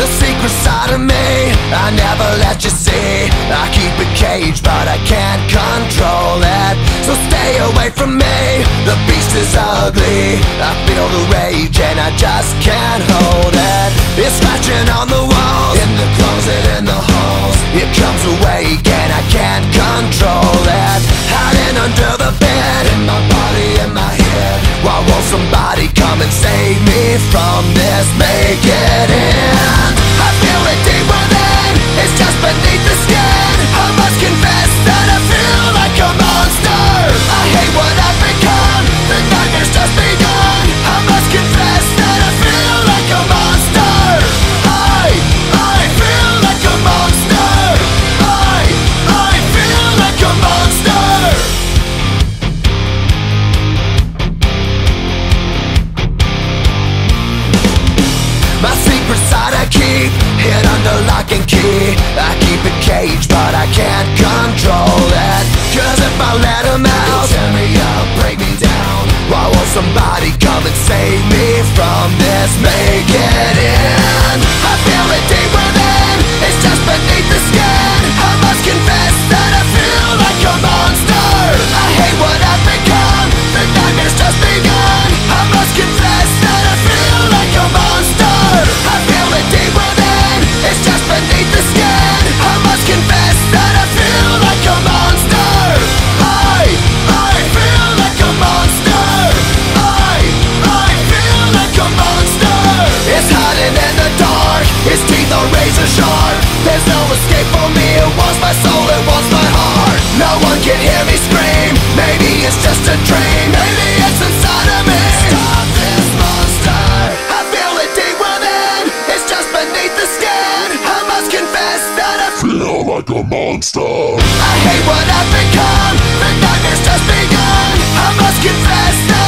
secret side of me. I never let you see. I keep it caged but I can't control it. So stay away from me. The beast is ugly. I feel the rage and I just can't hold it. It's scratching on the walls. In the closet, in the halls. It comes awake I keep Hid under lock and key. I keep it caged but I can't control it. Cause if I let him out He'll tear me up, break me down. Why won't somebody come and save me from this? Make it in razor sharp. There's no escape for me. It wants my soul, it wants my heart. No one can hear me scream. Maybe it's just a dream. Maybe it's inside of me. Stop this monster. I feel it deep within. It's just beneath the skin. I must confess that I Feel like a monster. I hate what I've become. The nightmare's just begun. I must confess that